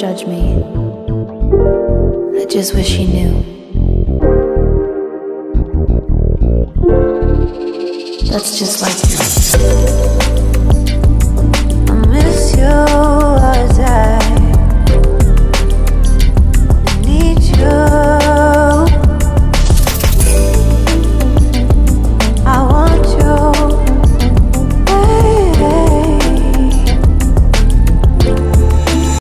Judge me. I just wish he knew. That's just like you.